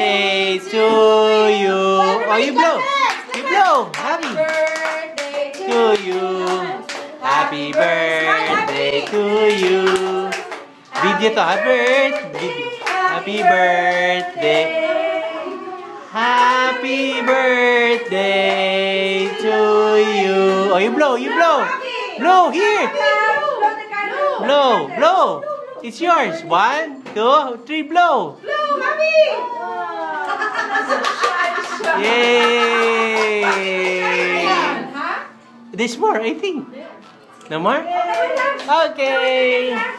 birthday to you. Oh, you blow. You blow. Happy. Birthday to you. Happy birthday to you. Video to. Happy birthday. Happy birthday. Happy birthday to you. Oh, you blow. You blow. Blow here. Blow. Blow. It's yours. One, two, three. Blow. Blow, mommy. Yay! There's more, I think. No more? Okay.